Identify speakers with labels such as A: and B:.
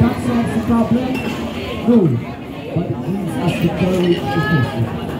A: That solves the problem? No. But it gives us the to face it.